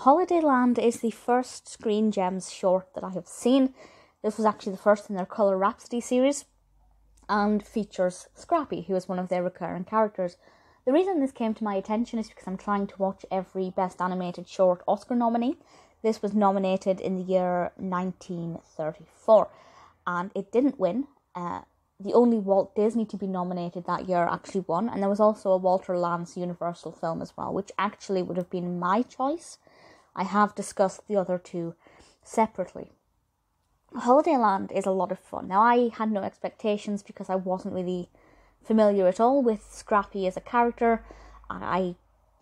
Holidayland is the first Screen Gems short that I have seen. This was actually the first in their Colour Rhapsody series and features Scrappy, who is one of their recurring characters. The reason this came to my attention is because I'm trying to watch every Best Animated Short Oscar nominee. This was nominated in the year 1934 and it didn't win. Uh, the only Walt Disney to be nominated that year actually won, and there was also a Walter Lantz Universal film as well, which actually would have been my choice. I have discussed the other two separately. Holidayland is a lot of fun. Now, I had no expectations because I wasn't really familiar at all with Scrappy as a character. I,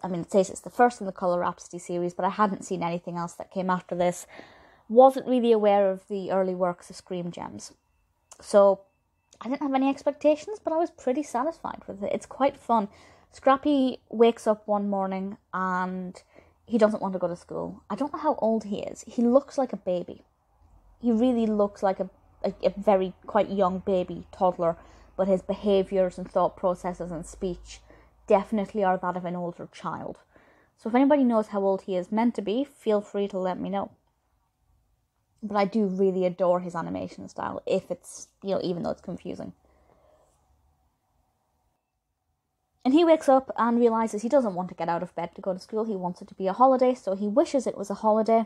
I mean, it says it's the first in the Colour Rhapsody series, but I hadn't seen anything else that came after this. Wasn't really aware of the early works of Screen Gems. So, I didn't have any expectations, but I was pretty satisfied with it. It's quite fun. Scrappy wakes up one morning and he doesn't want to go to school. I don't know how old he is. He looks like a baby. He really looks like a, a, a very quite young baby, toddler, but his behaviours and thought processes and speech definitely are that of an older child. So if anybody knows how old he is meant to be, feel free to let me know. But I do really adore his animation style, if it's, you know, even though it's confusing. And he wakes up and realizes he doesn't want to get out of bed to go to school. He wants it to be a holiday, so he wishes it was a holiday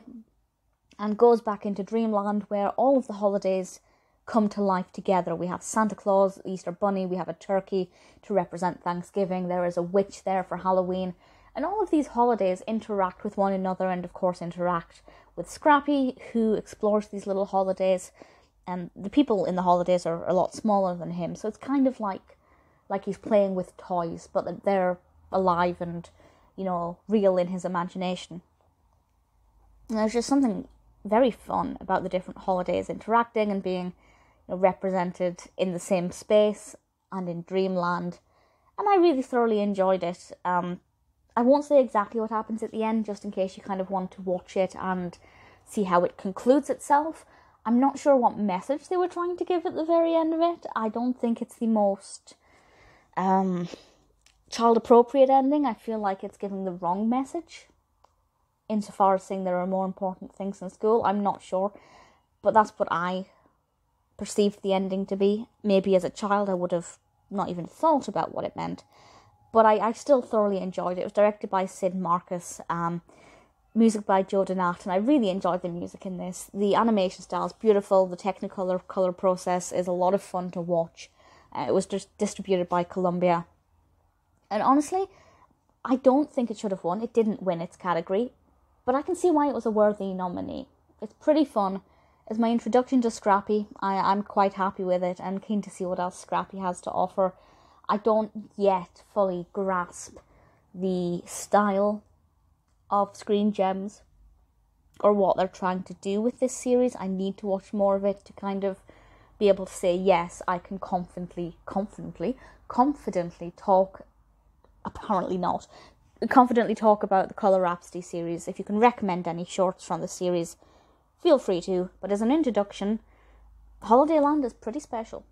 and goes back into Dreamland where all of the holidays come to life together. We have Santa Claus, Easter Bunny, we have a turkey to represent Thanksgiving, there is a witch there for Halloween, and all of these holidays interact with one another and, of course, interact with Scrappy, who explores these little holidays. And the people in the holidays are a lot smaller than him, so it's kind of like like he's playing with toys, but they're alive and, you know, real in his imagination. And there's just something very fun about the different holidays interacting and being you know, represented in the same space and in Dreamland. And I really thoroughly enjoyed it. Um, I won't say exactly what happens at the end, just in case you kind of want to watch it and see how it concludes itself. I'm not sure what message they were trying to give at the very end of it. I don't think it's the most um, child appropriate ending. I feel like it's giving the wrong message insofar as saying there are more important things in school. I'm not sure, but that's what I perceived the ending to be. Maybe as a child, I would have not even thought about what it meant, but I, I still thoroughly enjoyed it. It was directed by Sid Marcus, um, music by Joe DeNat, and I really enjoyed the music in this. The animation style is beautiful, the technicolor color process is a lot of fun to watch. Uh, it was just distributed by Columbia. And honestly, I don't think it should have won. It didn't win its category, but I can see why it was a worthy nominee. It's pretty fun. As my introduction to Scrappy, I, I'm quite happy with it. I'm keen to see what else Scrappy has to offer. I don't yet fully grasp the style of Screen Gems or what they're trying to do with this series. I need to watch more of it to kind of be able to say yes i can confidently confidently confidently talk apparently not confidently talk about the colour rhapsody series. If you can recommend any shorts from the series feel free to but as an introduction holidayland is pretty special